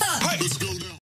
Hey.